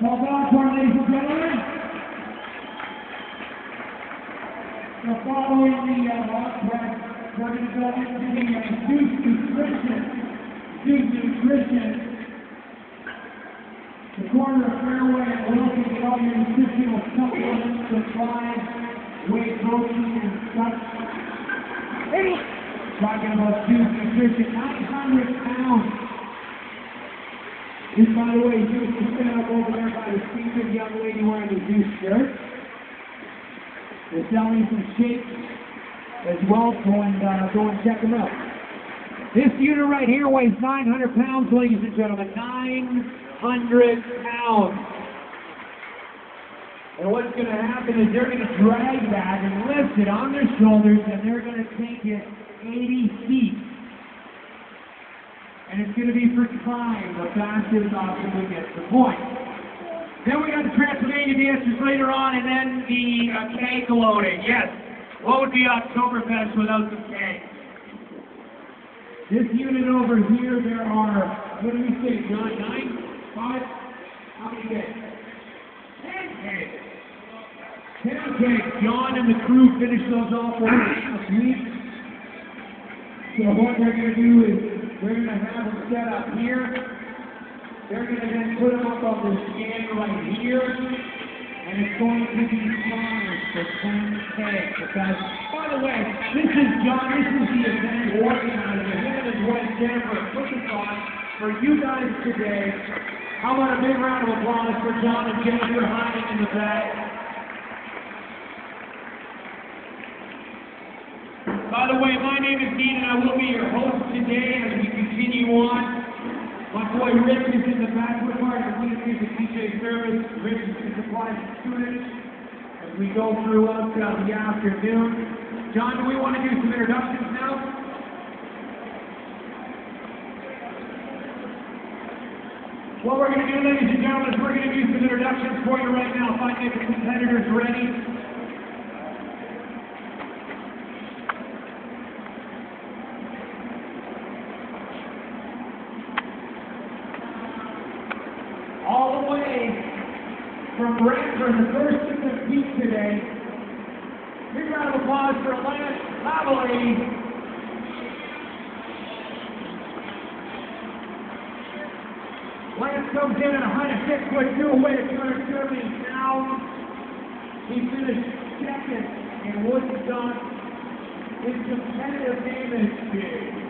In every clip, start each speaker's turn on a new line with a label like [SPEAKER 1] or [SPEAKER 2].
[SPEAKER 1] Hold on for ladies and gentlemen. So following the uh, we're going to go into the uh, Deuce Nutrition. Deuce Nutrition. The corner of Fairway and Wilson get all your nutritional supplements, supplies, whey protein and such. Talking about Deuce Nutrition, 900 pounds. This, by the way, you is set up over there by the featured young lady wearing the Deuce shirt. They're selling some shakes as well, so and uh, go and check them out. This unit right here weighs 900 pounds, ladies and gentlemen. 900 pounds. And what's going to happen is they're going to drag that and lift it on their shoulders, and they're going to take it 80 feet. And it's going to be for time, the fastest obstacle gets the point. Then we got the Transylvania dancers later on, and then the uh, cake loading. Yes, what would be Oktoberfest without the cake? This unit over here, there are, what do we say, John, nine? Five? How many cakes? Ten cakes. Ten cakes. John and the crew finished those off last week. So what they're going to do is, we're going to have them set up here. They're going to then put them up on the stand right here, and it's going to be charged for 10 cents. Because, by the way, this is John, this is the event organizer, him and wife Jennifer put this on for you guys today. How about a big round of applause for John and Jennifer hiding in the back? By the way, my name is Dean, and I will be your host today as we continue on. My boy Rich is in the back. We're part of the Lead Music DJ service. Rich supply students as we go throughout the afternoon. John, do we want to do some introductions now? What we're going to do, ladies and gentlemen, is we're going to do some introductions for you right now. Get the competitors ready. all the way from Brantford, the first to compete today. Big round of applause for Lance Lavallee. Lance comes in at a height of six foot two, weight of 270 pounds. He finished second in Woodstock. His competitive name is Big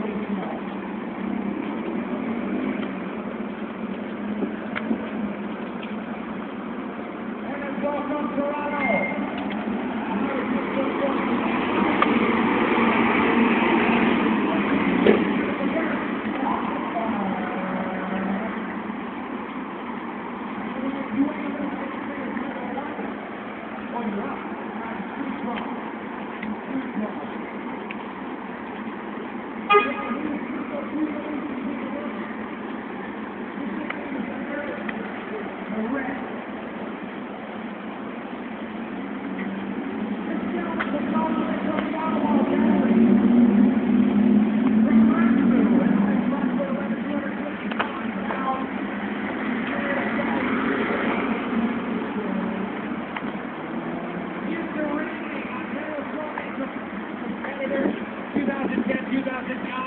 [SPEAKER 1] Toronto. Thank you.